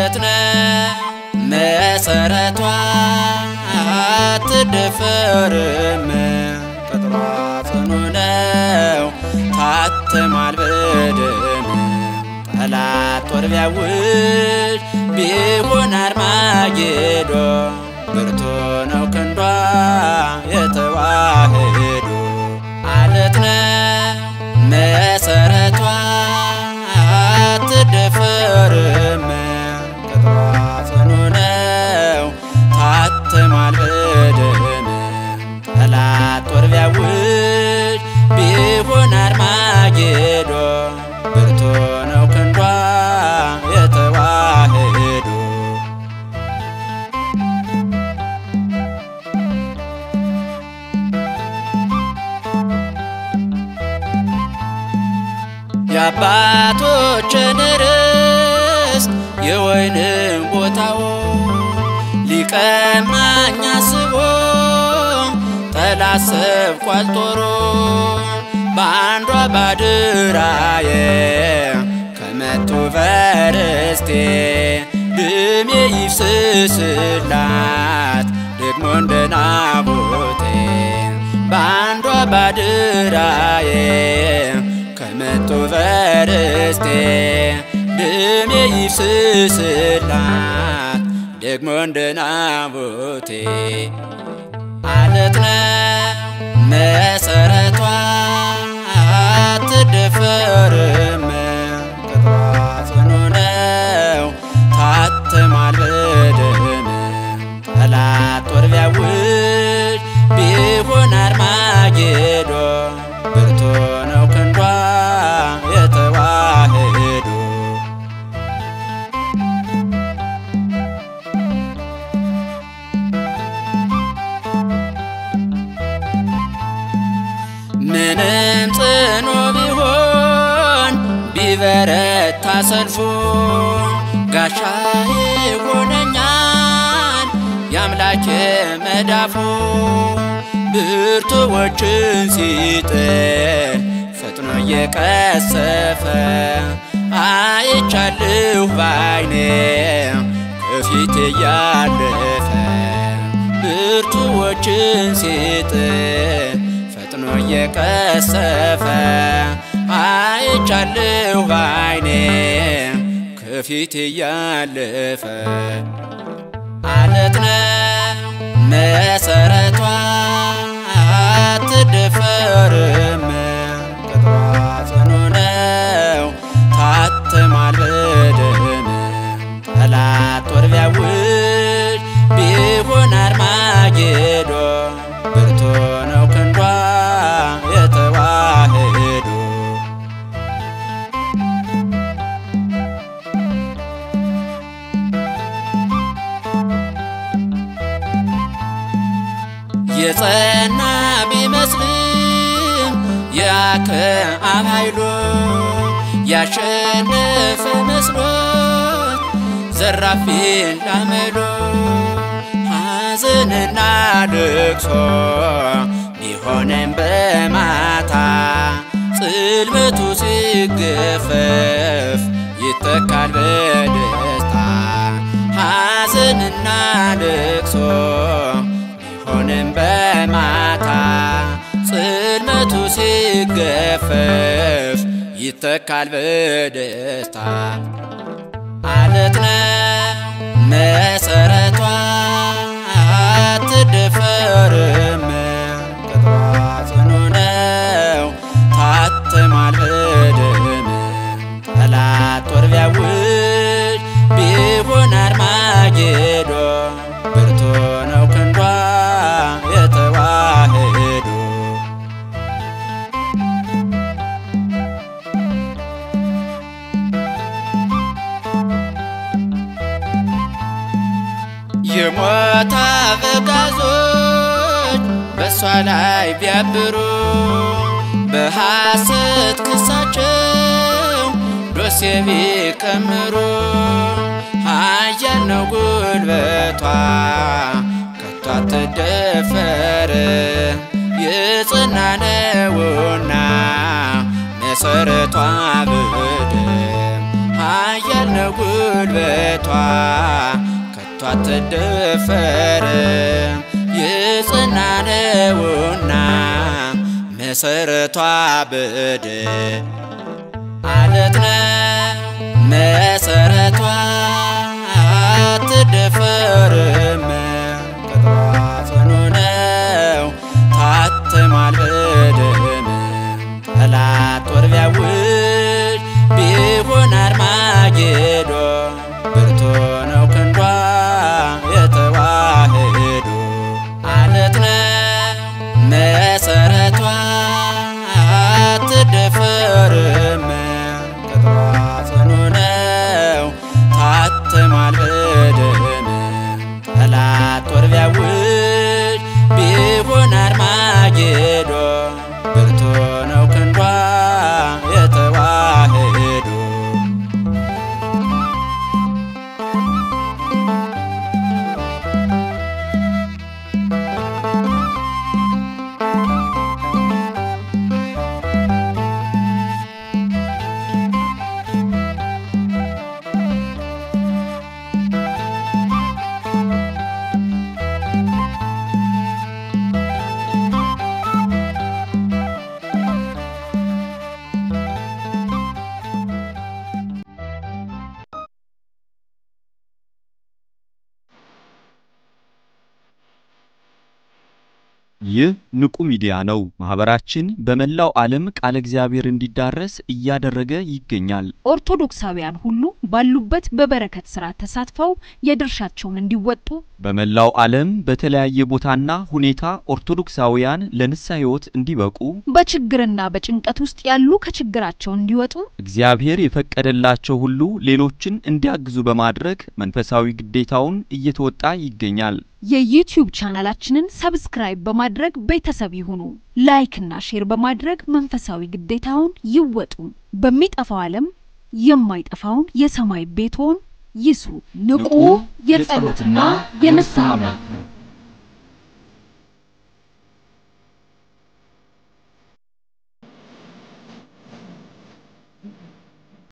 አለት ነው። መሰረቷ አትደፈርም። ቅጥሯ ጽኑ ነው። ታትሟል በደም። ጠላት ጦር ቢያውጅ ቢሆን አርማጌዶ። ብርቱ ነው ክንዷ የተዋህዶ። አለት ነው። መሰረቷ አትደፈርም የአባቶችን ርስት የወይንን ቦታው ሊቀማኝ አስቦ ጠላት ሰብቋል ጦሮ በአንዷ ባድራዬ ከመቱ ፈርስቴ ድሜ ይፍስስላት ደግሞ እንደ ናቡቴ በአንዷ ባድራዬ ከመቱ ፈርስቴ ድሜ ይፍስስላት ደግሞ እንደ አለት ነው መሰረቷ አትደፈርም ቢበረታ ሰልፉ ጋሻዬ ሆነኛል። የአምላኬ መዳፉ ብርቱዎችን ሲጥል ፈጥኖ እየቀሰፈ አይቻልሁ ባይኔ ከፊት እያለፈ ብርቱዎችን ሲጥል ፈጥኖ እየቀሰፈ አይቻልሁ ባይኔ ከፊት እያለፈ አለት ነው። መሰረቷ አትደፈርም የጸና ቢመስልም የአክዓብ ኃይሉ ያሸነፈ መስሎት ዘራፊን ላመሎ ሐዘንና ልቅሶ ቢሆንም በማታ ጽልመቱ ሲገፈፍ ይተካል በደስታ ሐዘንና ልቅሶ ቢሆንም በማታ። ጽልመቱ ሲገፈፍ ይተካል በደስታ። አለት ነው መሰረቷ አትደፈርም ቅጥሯ ጽኑ ነው። ታትሟል በደም ጠላት ቢያውጅ ቢሆን አርማጌዶ የሞት አበጋዞች በእሷ ላይ ቢያብሩ በሐሰት ክሳቸው ዶሴ ቢከምሩ ኃያል ነው ጉልበቷ ከቶ አትደፈር የጽና ነውና መሰረቷ ብደም ኃያል ነው ጉልበቷ ከቶ አትደፈርም የጸና ነውና መሰረቷ በድል አለት ነው። መሰረቷ አትደፈርም። ቅጥሯ ነው። ታትሟል በደም ጠላት ቢያውጅ ቢሆን አርማጌዶ ይህ ንቁ ሚዲያ ነው። ማህበራችን በመላው ዓለም ቃለ እግዚአብሔር እንዲዳረስ እያደረገ ይገኛል። ኦርቶዶክሳውያን ሁሉ ባሉበት በበረከት ስራ ተሳትፈው የድርሻቸውን እንዲወጡ በመላው ዓለም በተለያየ ቦታና ሁኔታ ኦርቶዶክሳውያን ለንስሐ ሕይወት እንዲበቁ በችግርና በጭንቀት ውስጥ ያሉ ከችግራቸው እንዲወጡ እግዚአብሔር የፈቀደላቸው ሁሉ ሌሎችን እንዲያግዙ በማድረግ መንፈሳዊ ግዴታውን እየተወጣ ይገኛል። የዩቲዩብ ቻናላችንን subscribe በማድረግ ቤተሰብ ይሁኑ። like እና share በማድረግ መንፈሳዊ ግዴታውን ይወጡ። በሚጠፋው ዓለም የማይጠፋውን የሰማይ ቤትዎን ይስሩ። ንቁ የጸሎትና የንስሐ